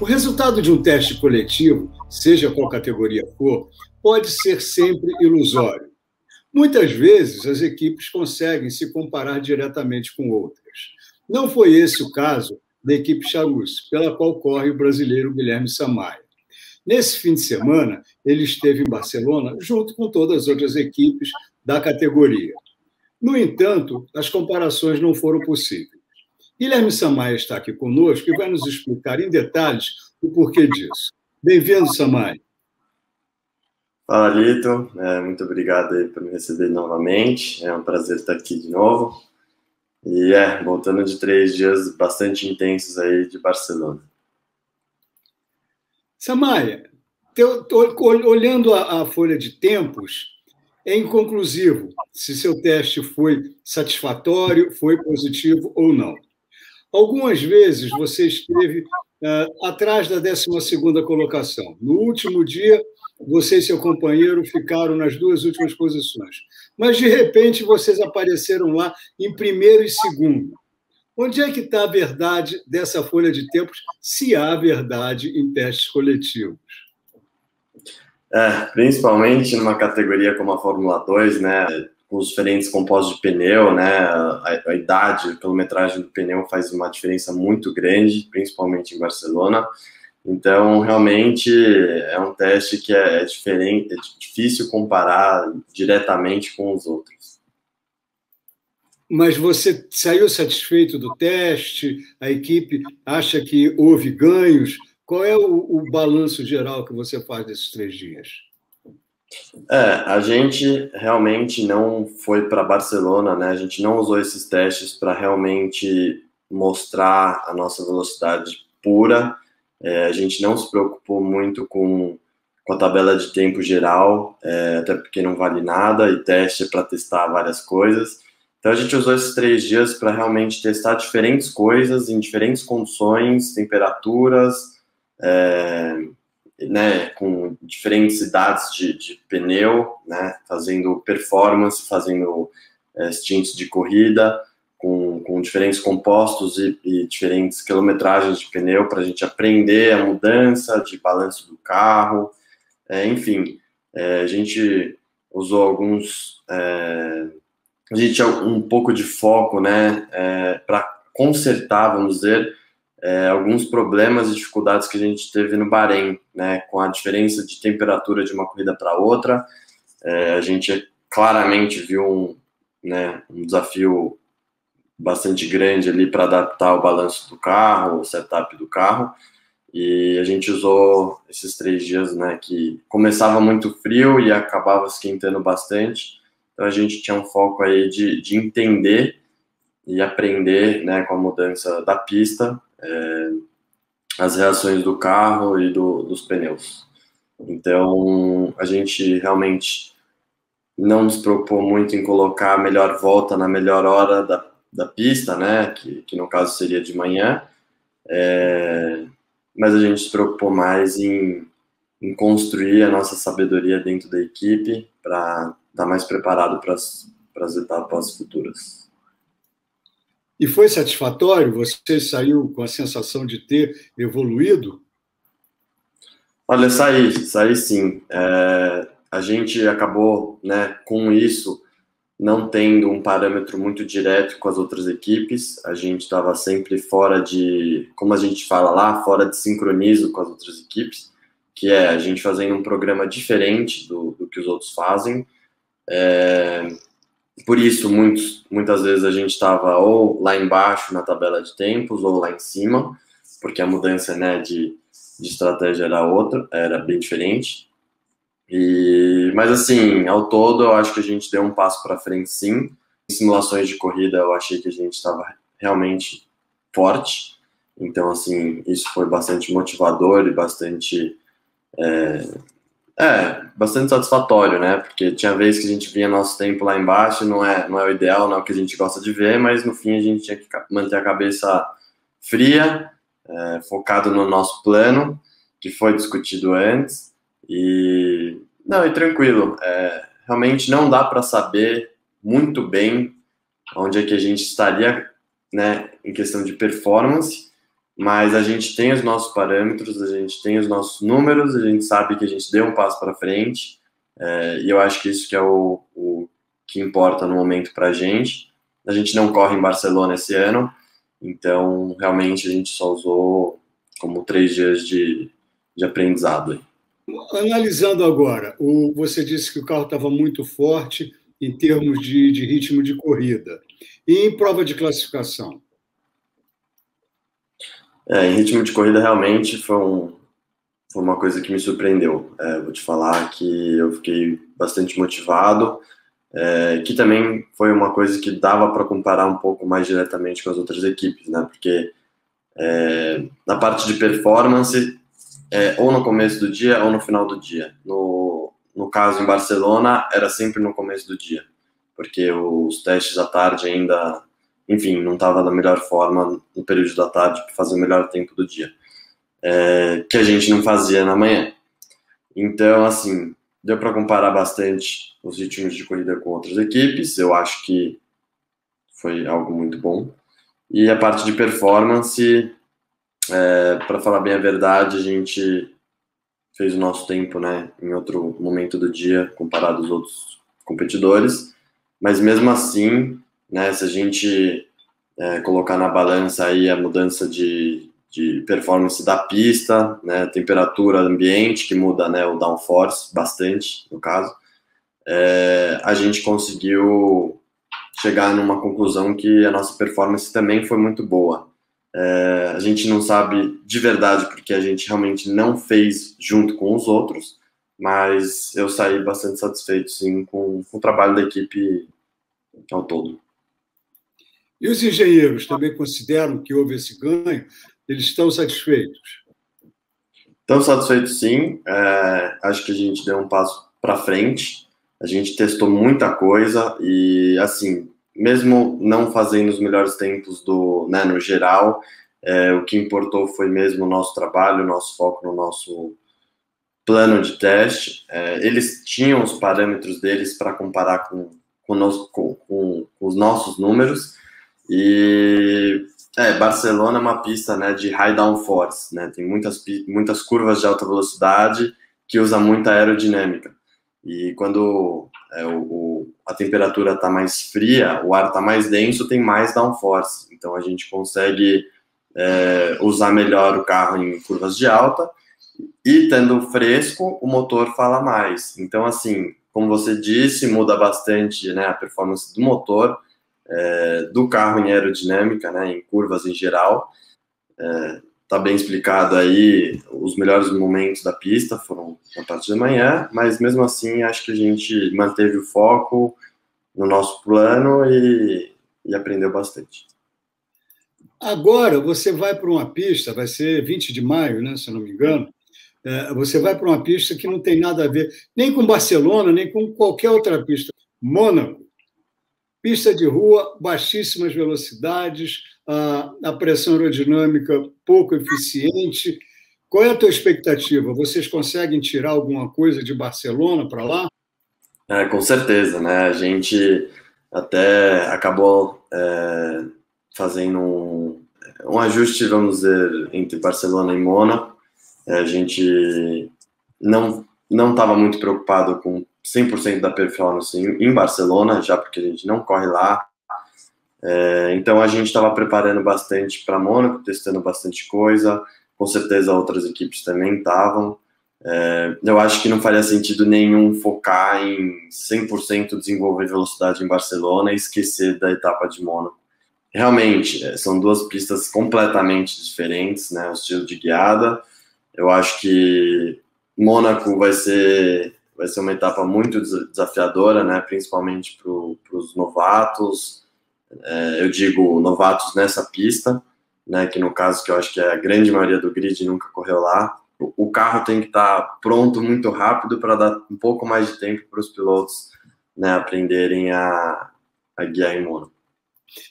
O resultado de um teste coletivo, seja qual categoria for, pode ser sempre ilusório. Muitas vezes as equipes conseguem se comparar diretamente com outras. Não foi esse o caso da equipe Charus, pela qual corre o brasileiro Guilherme Samaia. Nesse fim de semana, ele esteve em Barcelona junto com todas as outras equipes da categoria. No entanto, as comparações não foram possíveis. Guilherme Samaia está aqui conosco e vai nos explicar em detalhes o porquê disso. Bem-vindo, Samaia. Fala, Lito. É, muito obrigado aí por me receber novamente. É um prazer estar aqui de novo. E é, voltando de três dias bastante intensos aí de Barcelona. Samaia, olhando a, a folha de tempos, é inconclusivo se seu teste foi satisfatório, foi positivo ou não. Algumas vezes você esteve uh, atrás da 12 colocação. No último dia, você e seu companheiro ficaram nas duas últimas posições. Mas, de repente, vocês apareceram lá em primeiro e segundo. Onde é que está a verdade dessa folha de tempos, se há verdade em testes coletivos? É, principalmente numa categoria como a Fórmula 2, né, os diferentes compostos de pneu, né, a, a idade, a quilometragem do pneu faz uma diferença muito grande, principalmente em Barcelona. Então, realmente é um teste que é diferente, é difícil comparar diretamente com os outros. Mas você saiu satisfeito do teste? A equipe acha que houve ganhos? Qual é o, o balanço geral que você faz desses três dias? É, a gente realmente não foi para Barcelona, né? A gente não usou esses testes para realmente mostrar a nossa velocidade pura é, a gente não se preocupou muito com, com a tabela de tempo geral, é, até porque não vale nada e teste é para testar várias coisas. Então a gente usou esses três dias para realmente testar diferentes coisas em diferentes condições, temperaturas, é, né, com diferentes idades de, de, pneu, né, fazendo performance, fazendo é, stints de corrida, com, com diferentes compostos e, e, diferentes quilometragens de pneu para a gente aprender a mudança de balanço do carro, é, enfim, é, a gente usou alguns, é, a gente um pouco de foco, né, é, para consertar, vamos dizer, é, alguns problemas e dificuldades que a gente teve no Bahrein, né, com a diferença de temperatura de uma corrida para outra, é, a gente claramente viu um, né, um desafio bastante grande ali para adaptar o balanço do carro, o setup do carro. E a gente usou esses três dias, né, que começava muito frio e acabava esquentando bastante. Então a gente tinha um foco aí de, de entender e aprender, né, com a mudança da pista, é, as reações do carro e do, dos pneus. Então a gente realmente não nos preocupou muito em colocar a melhor volta na melhor hora da, da pista, né, que, que no caso seria de manhã, é, mas a gente se preocupou mais em, em construir a nossa sabedoria dentro da equipe para estar mais preparado para as etapas futuras. E foi satisfatório? Você saiu com a sensação de ter evoluído? Olha, saí, saí sim. É, a gente acabou, né, com isso, não tendo um parâmetro muito direto com as outras equipes, a gente estava sempre fora de, como a gente fala lá, fora de sincronismo com as outras equipes, que é a gente fazendo um programa diferente do, do que os outros fazem. É, por isso, muitos, muitas vezes a gente estava ou lá embaixo na tabela de tempos ou lá em cima, porque a mudança né, de, de estratégia era outra, era bem diferente. E, mas assim, ao todo, eu acho que a gente deu um passo para frente, sim. Em simulações de corrida, eu achei que a gente estava realmente forte. Então, assim, isso foi bastante motivador e bastante, é, é, bastante satisfatório, né? Porque tinha vezes que a gente via nosso tempo lá embaixo, não é, não é o ideal, não é o que a gente gosta de ver, mas no fim a gente tinha que manter a cabeça fria, é, focado no nosso plano, que foi discutido antes, e não, e tranquilo. É, realmente não dá para saber muito bem onde é que a gente estaria, né, em questão de performance, mas a gente tem os nossos parâmetros, a gente tem os nossos números, a gente sabe que a gente deu um passo para frente, é, e eu acho que isso que é o, o que importa no momento para a gente. A gente não corre em Barcelona esse ano, então realmente a gente só usou como três dias de, de aprendizado. Analisando agora, o, você disse que o carro estava muito forte em termos de, de ritmo de corrida. E em prova de classificação? É, em ritmo de corrida, realmente foi, um, foi uma coisa que me surpreendeu. É, vou te falar que eu fiquei bastante motivado, é, que também foi uma coisa que dava para comparar um pouco mais diretamente com as outras equipes, né? Porque é, na parte de performance, é, ou no começo do dia ou no final do dia. No, no caso, em Barcelona, era sempre no começo do dia, porque os testes à tarde ainda enfim, não estava na melhor forma no período da tarde para fazer o melhor tempo do dia, é, que a gente não fazia na manhã. Então, assim, deu para comparar bastante os ritmos de corrida com outras equipes, eu acho que foi algo muito bom. E a parte de performance, é, para falar bem a verdade, a gente fez o nosso tempo, né, em outro momento do dia comparado aos outros competidores, mas mesmo assim né? Se a gente é, colocar na balança aí a mudança de, de performance da pista, né? Temperatura ambiente que muda, né? O downforce bastante, no caso, é, a gente conseguiu chegar numa conclusão que a nossa performance também foi muito boa. É, a gente não sabe de verdade porque a gente realmente não fez junto com os outros, mas eu saí bastante satisfeito sim com, com o trabalho da equipe ao todo. E os engenheiros também consideram que houve esse ganho? Eles estão satisfeitos? Estão satisfeitos, sim. É, acho que a gente deu um passo para frente. A gente testou muita coisa e, assim, mesmo não fazendo os melhores tempos do, né, no geral, é, o que importou foi mesmo o nosso trabalho, o nosso foco no nosso plano de teste. É, eles tinham os parâmetros deles para comparar com, com, com, com, os nossos números, e é, Barcelona é uma pista né, de high downforce, né? Tem muitas, muitas curvas de alta velocidade que usa muita aerodinâmica. E quando é, o, a temperatura está mais fria, o ar está mais denso, tem mais downforce. Então a gente consegue é, usar melhor o carro em curvas de alta e tendo fresco, o motor fala mais. Então, assim, como você disse, muda bastante né, a performance do motor é, do carro em aerodinâmica, né, em curvas em geral. É, tá bem explicado aí, os melhores momentos da pista foram na parte da manhã, mas mesmo assim acho que a gente manteve o foco no nosso plano e, e aprendeu bastante. Agora você vai para uma pista, vai ser 20 de maio, né, se eu não me engano, é, você vai para uma pista que não tem nada a ver nem com Barcelona, nem com qualquer outra pista. Mônaco, Pista de rua, baixíssimas velocidades, a, pressão aerodinâmica pouco eficiente. Qual é a tua expectativa? Vocês conseguem tirar alguma coisa de Barcelona para lá? É, com certeza, né? A gente até acabou é, fazendo um, um, ajuste, vamos dizer, entre Barcelona e Mônaco. É, a gente não não estava muito preocupado com 100% da performance em, em, Barcelona, já porque a gente não corre lá. É, então a gente estava preparando bastante para Mônaco, testando bastante coisa. Com certeza outras equipes também estavam. É, eu acho que não faria sentido nenhum focar em 100% desenvolver velocidade em Barcelona e esquecer da etapa de Mônaco. Realmente, é, são duas pistas completamente diferentes, né? O estilo de guiada. Eu acho que Mônaco vai ser vai ser uma etapa muito desafiadora, né? Principalmente para os novatos. É, eu digo novatos nessa pista, né? Que no caso que eu acho que é a grande maioria do grid nunca correu lá. O, o carro tem que estar tá pronto muito rápido para dar um pouco mais de tempo para os pilotos, né? Aprenderem a, a guiar em Mônaco.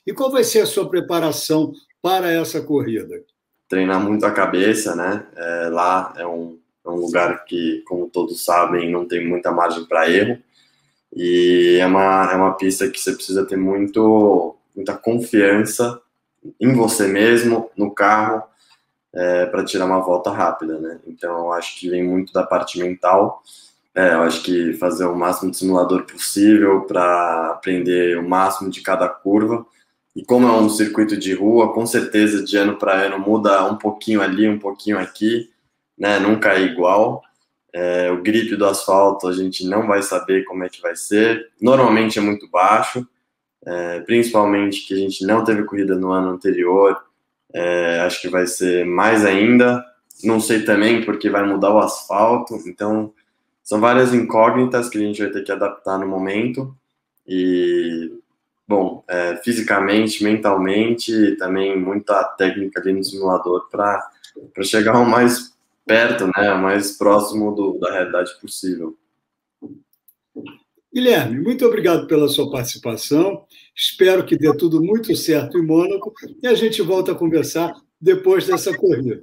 E qual vai ser a sua preparação para essa corrida? Treinar muito a cabeça, né? É, lá é um é um lugar que, como todos sabem, não tem muita margem para erro. E é uma, é uma pista que você precisa ter muito, muita confiança em você mesmo, no carro, é, para tirar uma volta rápida, né? Então, eu acho que vem muito da parte mental. É, eu acho que fazer o máximo de simulador possível para aprender o máximo de cada curva. E como é um circuito de rua, com certeza de ano para ano muda um pouquinho ali, um pouquinho aqui, né? Nunca é igual. É, o grip do asfalto a gente não vai saber como é que vai ser. Normalmente é muito baixo, é, principalmente que a gente não teve corrida no ano anterior. É, acho que vai ser mais ainda. Não sei também porque vai mudar o asfalto. Então, são várias incógnitas que a gente vai ter que adaptar no momento. E, bom, é, fisicamente, mentalmente, também muita técnica ali no simulador para chegar o mais perto, né, mais próximo do, da realidade possível. Guilherme, muito obrigado pela sua participação. Espero que dê tudo muito certo em Mônaco e a gente volta a conversar depois dessa corrida.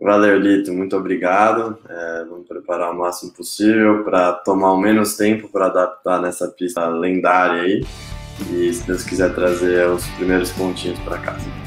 Valeu, Lito, muito obrigado. É, vamos preparar o máximo possível para tomar o menos tempo para adaptar nessa pista lendária aí. E se Deus quiser trazer os primeiros pontinhos para casa.